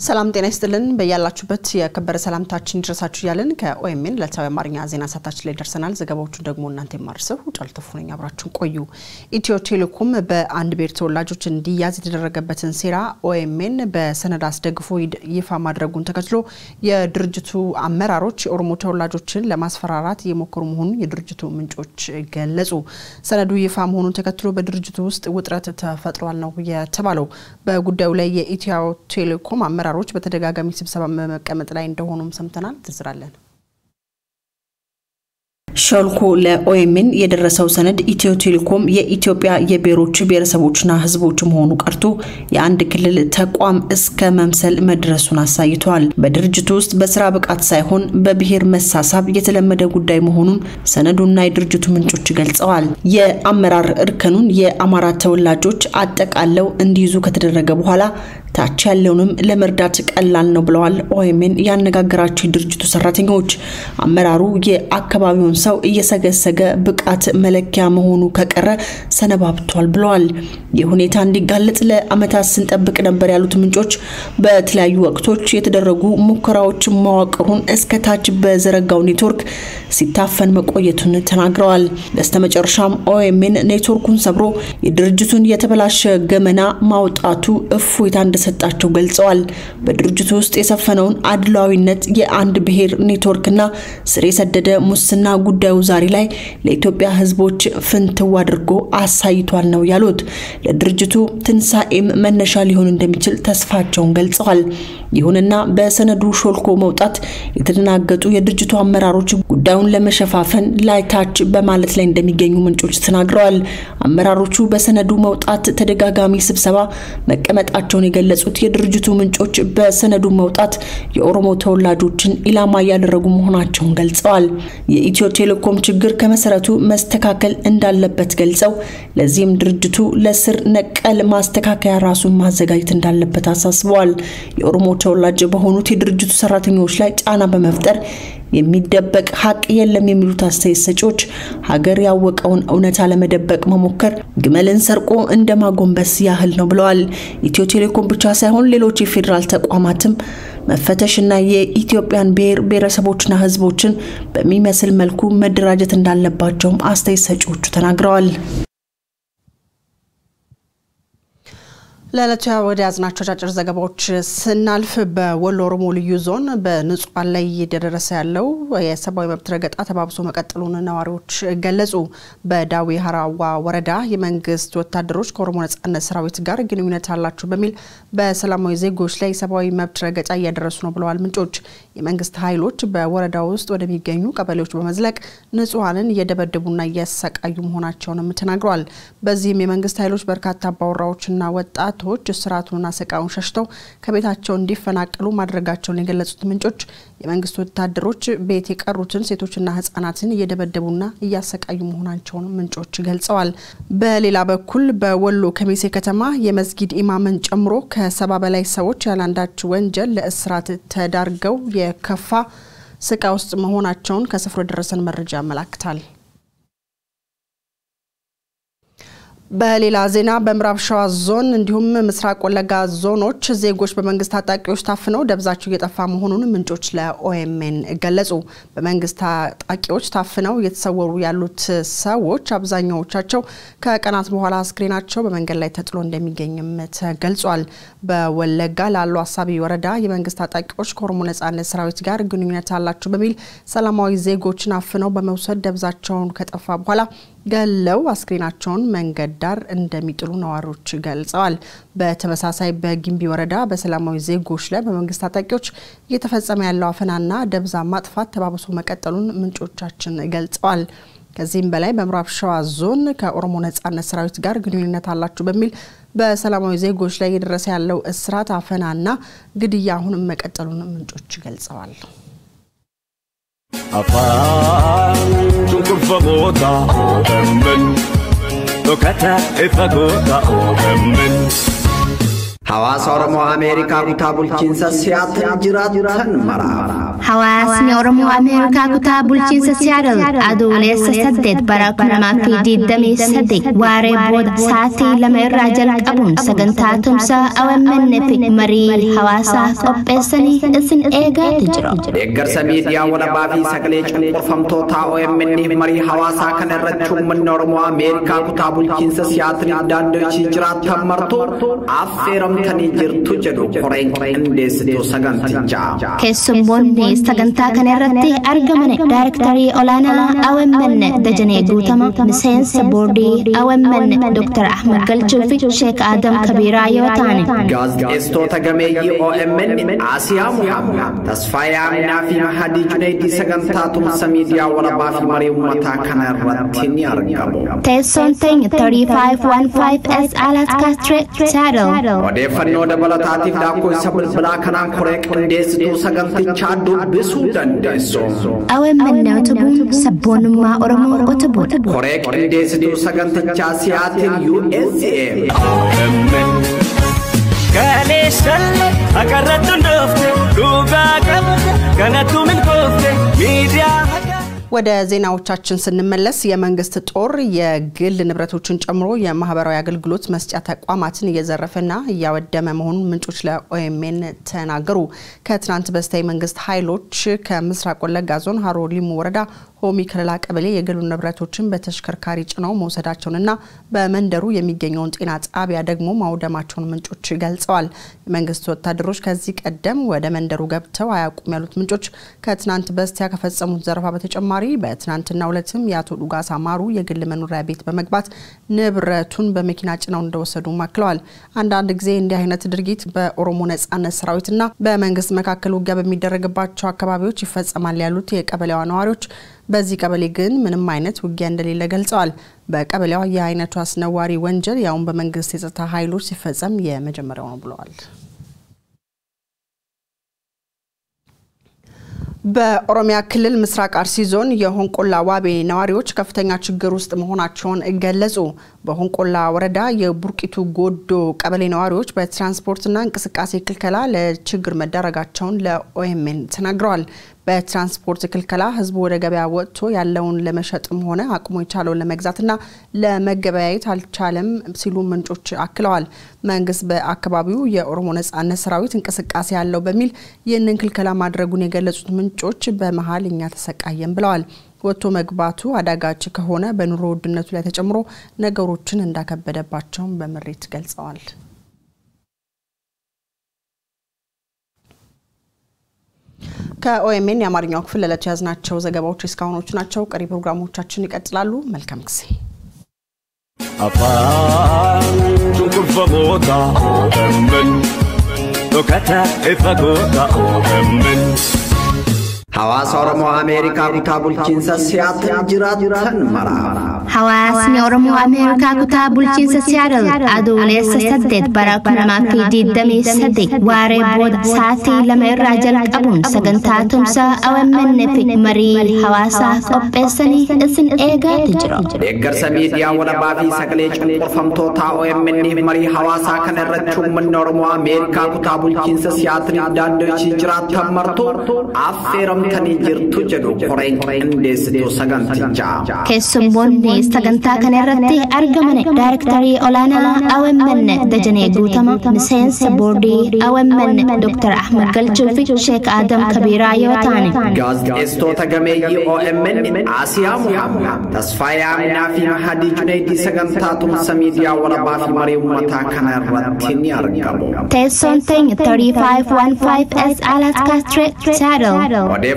ሰላም ጤና ይስጥልን። በያላችሁበት የከበረ ሰላምታችን ይድረሳችሁ እያልን ከኦኤምኤን ዕለታዊ አማርኛ ዜና ሰዓታችን ላይ ደርሰናል። ዘገባዎቹን ደግሞ እናንተ የማርሰው ጫልተፉ ነኝ። አብራችሁን ቆዩ። ኢትዮ ቴሌኮም በአንድ ብሔር ተወላጆች እንዲያዝ የተደረገበትን ሴራ ኦኤምኤን በሰነድ አስደግፎ ይፋ ማድረጉን ተከትሎ የድርጅቱ አመራሮች የኦሮሞ ተወላጆችን ለማስፈራራት እየሞከሩ መሆኑን የድርጅቱ ምንጮች ገለጹ። ሰነዱ ይፋ መሆኑን ተከትሎ በድርጅቱ ውስጥ ውጥረት ተፈጥሯል ነው የተባለው። በጉዳዩ ላይ የኢትዮ ቴሌኮም አመራሮች በተደጋጋሚ ስብሰባ በመቀመጥ ላይ እንደሆኑም ሰምተናል። ትዝራለን ሾልኮ ለኦኤምን የደረሰው ሰነድ ኢትዮ ቴሌኮም የኢትዮጵያ የብሔሮች ብሔረሰቦችና ሕዝቦች መሆኑ ቀርቶ የአንድ ክልል ተቋም እስከ መምሰል መድረሱን አሳይቷል። በድርጅቱ ውስጥ በስራ ብቃት ሳይሆን በብሔር መሳሳብ የተለመደ ጉዳይ መሆኑን ሰነዱና የድርጅቱ ምንጮች ገልጸዋል። የአመራር እርከኑን የአማራ ተወላጆች አጠቃለው እንዲይዙ ከተደረገ በኋላ ታች ያለውንም ለመርዳት ቀላል ነው ብለዋል። ኦኤምን ያነጋገራቸው የድርጅቱ ሰራተኞች አመራሩ የአካባቢውን ሰው እየሰገሰገ ብቃት መለኪያ መሆኑ ከቀረ ሰነባብቷል ብለዋል። ይህ ሁኔታ እንዲጋለጥ ለዓመታት ስንጠብቅ ነበር ያሉት ምንጮች በተለያዩ ወቅቶች የተደረጉ ሙከራዎች መዋቅሩን እስከ ታች በዘረጋው ኔትወርክ ሲታፈን መቆየቱን ተናግረዋል። በስተመጨረሻም ኦኤምን ኔትወርኩን ሰብሮ የድርጅቱን የተበላሸ ገመና ማውጣቱ እፎይታ እንደሰጣቸው ገልጸዋል። በድርጅቱ ውስጥ የሰፈነውን አድሏዊነት፣ የአንድ ብሔር ኔትወርክና ስር የሰደደ ሙስና ጉዳዩ ዛሬ ላይ ለኢትዮጵያ ሕዝቦች ፍንትው አድርጎ አሳይቷል ነው ያሉት። ለድርጅቱ ትንሣኤም መነሻ ሊሆን እንደሚችል ተስፋቸውን ገልጸዋል። ይሁንና በሰነዱ ሾልኮ መውጣት የተደናገጡ የድርጅቱ አመራሮች ጉዳዩን ለመሸፋፈን ላይታች በማለት ላይ እንደሚገኙ ምንጮች ተናግረዋል። አመራሮቹ በሰነዱ መውጣት ተደጋጋሚ ስብሰባ መቀመጣቸውን የገለጹት የድርጅቱ ምንጮች በሰነዱ መውጣት የኦሮሞ ተወላጆችን ኢላማ እያደረጉ መሆናቸውን ገልጸዋል። የኢትዮ ቴሌኮም ችግር ከመሰረቱ መስተካከል እንዳለበት ገልጸው ለዚህም ድርጅቱ ለስር ነቀል ማስተካከያ ራሱን ማዘጋጀት እንዳለበት አሳስበዋል። የኦሮሞ ተወላጅ በሆኑት የድርጅቱ ሰራተኞች ላይ ጫና በመፍጠር የሚደበቅ ሀቅ የለም የሚሉት አስተያየት ሰጪዎች ሀገር ያወቀውን እውነታ ለመደበቅ መሞከር ግመልን ሰርቆ እንደ ማጎንበስ ያህል ነው ብለዋል። ኢትዮ ቴሌኮም ብቻ ሳይሆን ሌሎች የፌዴራል ተቋማትም መፈተሽና የኢትዮጵያን ብሔር ብሔረሰቦችና ሕዝቦችን በሚመስል መልኩ መደራጀት እንዳለባቸውም አስተያየት ሰጪዎቹ ተናግረዋል። ለዕለቱ ወደ ያዝናቸው አጫጭር ዘገባዎች ስናልፍ በወሎ ኦሮሞ ልዩ ዞን በንጹሃን ላይ እየደረሰ ያለው የሰብአዊ መብት ረገጣ ተባብሶ መቀጠሉን ነዋሪዎች ገለጹ። በዳዊ ሀራዋ ወረዳ የመንግስት ወታደሮች ከኦሮሞ ነጻነት ሰራዊት ጋር ግንኙነት አላቸው በሚል በሰላማዊ ዜጎች ላይ የሰብአዊ መብት ረገጣ እያደረሱ ነው ብለዋል ምንጮች። የመንግስት ኃይሎች በወረዳ ውስጥ ወደሚገኙ ቀበሌዎች በመዝለቅ ንጹሐንን እየደበደቡና እያሰቃዩ መሆናቸውንም ተናግረዋል። በዚህም የመንግስት ኃይሎች በርካታ አባወራዎችና ወጣት ቶች እስራቱንና ስቃዩን ሸሽተው ከቤታቸው እንዲፈናቀሉ ማድረጋቸውን የገለጹት ምንጮች የመንግስት ወታደሮች ቤት የቀሩትን ሴቶችና ህጻናትን እየደበደቡና እያሰቃዩ መሆናቸውን ምንጮች ገልጸዋል። በሌላ በኩል በወሎ ከሚሴ ከተማ የመስጊድ ኢማምን ጨምሮ ከሰባ በላይ ሰዎች ያለአንዳች ወንጀል ለእስራት ተዳርገው የከፋ ስቃይ ውስጥ መሆናቸውን ከስፍሮ የደረሰን መረጃ ያመላክታል። በሌላ ዜና በምዕራብ ሸዋ ዞን እንዲሁም ምስራቅ ወለጋ ዞኖች ዜጎች በመንግስት ታጣቂዎች ታፍነው ደብዛቸው እየጠፋ መሆኑን ምንጮች ለኦኤምኤን ገለጹ። በመንግስት ታጣቂዎች ታፍነው እየተሰወሩ ያሉት ሰዎች አብዛኛዎቻቸው ከቀናት በኋላ አስክሬናቸው በመንገድ ላይ ተጥሎ እንደሚገኝም ተገልጿል። በወለጋ ላሉ አሳቢ ወረዳ የመንግስት ታጣቂዎች ከኦሮሞ ነጻነት ሰራዊት ጋር ግንኙነት አላቸው በሚል ሰላማዊ ዜጎችን አፍነው በመውሰድ ደብዛቸውን ከጠፋ በኋላ ገለው አስክሬናቸውን መንገድ ዳር እንደሚጥሉ ነዋሪዎች ገልጸዋል። በተመሳሳይ በጊምቢ ወረዳ በሰላማዊ ዜጎች ላይ በመንግስት ታጣቂዎች እየተፈጸመ ያለው አፈናና ደብዛ ማጥፋት ተባብሶ መቀጠሉን ምንጮቻችን ገልጸዋል። ከዚህም በላይ በምዕራብ ሸዋ ዞን ከኦሮሞ ነጻነት ሰራዊት ጋር ግንኙነት አላችሁ በሚል በሰላማዊ ዜጎች ላይ እየደረሰ ያለው እስራት፣ አፈናና ግድያ አሁንም መቀጠሉን ምንጮች ገልጸዋል። afaan cunqurfamoota OMN dhokata ifa goota OMN Hawaasa Oromoo Ameerikaa kutaa bulchiinsa Siyaatil jiraatan حواس نورم وأمريكا كتاب الجنس سيارل أدوليس سدد براكما في ديدمي سدد واري بود ساتي لما الراجل قبون سقنتا تمسا أو من في مري حواسا قبسني اسن إيغا تجرو إيغر سميد يا ولبا في سقليش قفم توتا أو من مري حواسا كان الرجو من نورم وأمريكا كتاب الجنس سياتري داندو شجرات مرتو أفيرم تنجرتو جدو قرين قرين ديستو سقنتجا كسمبون sagantaa kana irratti argaman daayirektarii olaanaa OMN Dajanee Guutama, miseensa boordii OMN Dr. Ahmad Galchuu fi Sheek Adam Kabiiraa yoo ta'an. Gaazexeessitoota gameeyyii OMN Asiyaa Muhammad, Tasfaayee Aminaa fi Mahadii Junaydii sagantaa tumsa miidiyaa walabaa fi marii uummataa kana irratti ni argamu. Teessoon teenya 3515S Alaska Street, Seattle. Odeeffannoo dabalataatiif lakkoofsa bilbilaa kanaan koree qindeessituu sagantichaa dubbisuu dandeessu. OMN utubuun sabboonummaa Oromoo utubuudha. Koree qindeessituu sagantichaa Siyaatil USA. Kaleessalle akarratti hundoofte dhugaa qabate kanattu milkoofte miidiyaa ወደ ዜናዎቻችን ስንመለስ የመንግስት ጦር የግል ንብረቶችን ጨምሮ የማህበራዊ አገልግሎት መስጫ ተቋማትን እየዘረፈና እያወደመ መሆኑን ምንጮች ለኦኤምኤን ተናገሩ። ከትናንት በስቲያ የመንግስት ኃይሎች ከምስራቅ ወለጋ ዞን ሀሮ ሊሙ ወረዳ ሆሚ ከለላ ቀበሌ የግሉ ንብረቶችን በተሽከርካሪ ጭነው መውሰዳቸውንና በመንደሩ የሚገኘውን ጤና ጣቢያ ደግሞ ማውደማቸውን ምንጮች ገልጸዋል። የመንግስት ወታደሮች ከዚህ ቀደም ወደ መንደሩ ገብተው አያውቁም ያሉት ምንጮች ከትናንት በስቲያ ከፈጸሙት ዘረፋ በተጨማሪ በትናንትናው ዕለትም የአቶ ዱጋሳ ማሩ የግል መኖሪያ ቤት በመግባት ንብረቱን በመኪና ጭነው እንደወሰዱ አክለዋል። አንዳንድ ጊዜ እንዲህ አይነት ድርጊት በኦሮሞ ነጻነት ሰራዊትና በመንግስት መካከል ውጊያ በሚደረግባቸው አካባቢዎች ይፈጸማል ያሉት የቀበሌዋ ነዋሪዎች በዚህ ቀበሌ ግን ምንም አይነት ውጊያ እንደሌለ ገልጸዋል። በቀበሌዋ ይህ አይነቱ አስነዋሪ ወንጀል ያውን በመንግስት የጸጥታ ኃይሎች ሲፈጸም የመጀመሪያው ነው ብለዋል። በኦሮሚያ ክልል ምስራቅ አርሲ ዞን የሆንቆላ ዋቤ ነዋሪዎች ከፍተኛ ችግር ውስጥ መሆናቸውን ገለጹ። በሆንቆላ ወረዳ የቡርቂቱ ጎዶ ቀበሌ ነዋሪዎች በትራንስፖርትና እንቅስቃሴ ክልከላ ለችግር መዳረጋቸውን ለኦኤምኤን ተናግረዋል። በትራንስፖርት ክልከላ ህዝቡ ወደ ገበያ ወጥቶ ያለውን ለመሸጥም ሆነ አቅሙ የቻለውን ለመግዛትና ለመገበያየት አልቻለም ሲሉ ምንጮች አክለዋል። መንግስት በአካባቢው የኦሮሞ ነጻነት ሰራዊት እንቅስቃሴ ያለው በሚል ይህንን ክልከላ ማድረጉን የገለጹት ምንጮች በመሀል እኛ ተሰቃየን ብለዋል። ወጥቶ መግባቱ አዳጋች ከሆነ በኑሮ ውድነቱ ላይ ተጨምሮ ነገሮችን እንዳከበደባቸውም በምሬት ገልጸዋል። ከኦኤምኤን የአማርኛው ክፍል ለዕለቱ የያዝናቸው ዘገባዎች እስካሁኖቹ ናቸው። ቀሪ ፕሮግራሞቻችን ይቀጥላሉ። መልካም ጊዜ። afaan goota OMN. Hawaasa Oromoo Ameerikaa kutaa bulchiinsa Siyaatil jiraatan mara. Hawaasni Oromoo Ameerikaa kutaa bulchiinsa Siyaatil adoolessa saddeet bara kuma lamaa fi digdamii saddeet waaree booda sa'aatii lama irraa jalqabuun sagantaa tumsaa OMN fi marii hawaasaa qopheessanii isin eegaatu jiru. Deeggarsa miidiyaa walabaa fi sagalee cunqurfamtootaa OMN marii hawaasaa kana irratti uummanni Oromoo Ameerikaa kutaa bulchiinsa Siyaatil daandoo ishii jiraatan martuu affeeramtanii jirtu jedhu koreen qindeessituu sagantichaa. Keessummoonni sagantaa kana irratti argaman daayirektarii olaanaa OMN Dajanee Guutama, miseensa boordii OMN Dr. Ahmad Galchuu fi Sheek Adam Kabiiraa yoo ta'an. Gaazexeessitoota gameeyyii OMN Asiyaa Muhammad, Tasfaayee Aminaa fi Mahadii Junaydii sagantaa tumsa miidiyaa walabaa fi marii uummataa kana irratti ni argamu. Teessoon teenya 3515S Alaska Street, Seattle.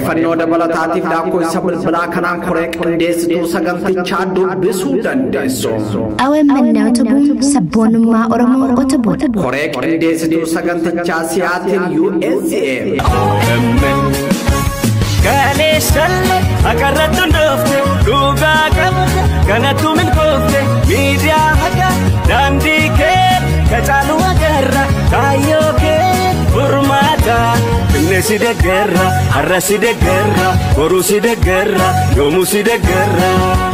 Odeeffannoo dabalataatiif lakkoofsa bilbilaa kanaan koree qindeessituu sagantichaa dubbisuu dandeessu. OMN utubuun sabboonummaa Oromoo utubuudha. Koree qindeessituu sagantichaa Siyaatil USA. Kaleessalle akarratti hundoofte dhugaa qabate kanattu Nesside guerra, arraside guerra, coruside guerra, yomuside guerra.